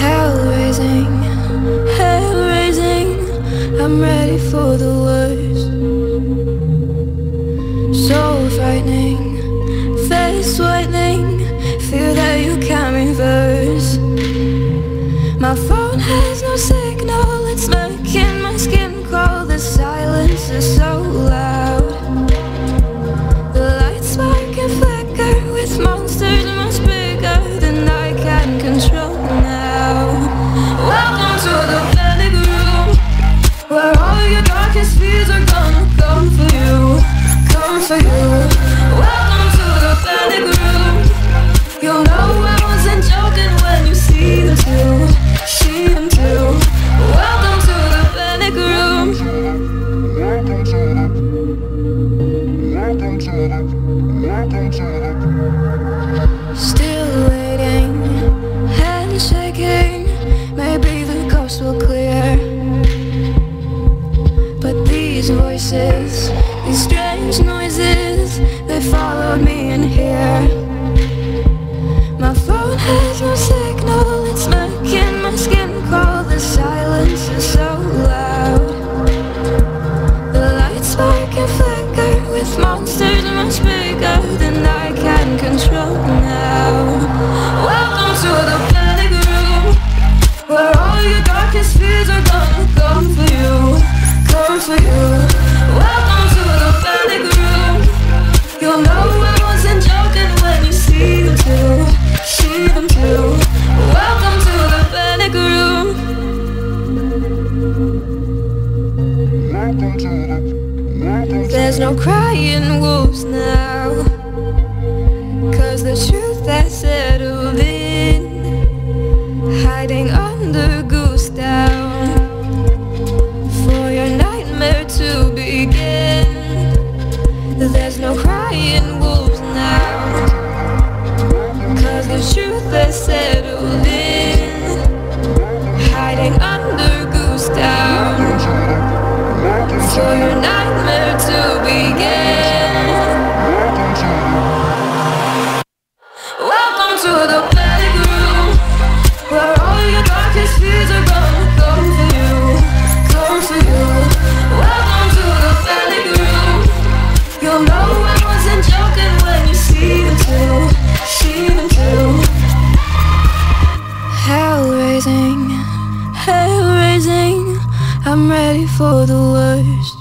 Hell raising, hell raising. I'm ready for the worst. So frightening, face whitening. Feel that you can reverse. My phone has no signal. It's making my skin crawl. The silence is so. Still waiting, hands shaking. Maybe the coast will clear. But these voices, these strange noises, they followed me in here. There's no crying wolves now. Cause the truth has settled in. Hiding under goose down. For your nightmare to begin. There's no crying wolves now. Cause the truth has settled in. For your nightmare to begin. Ready for the worst.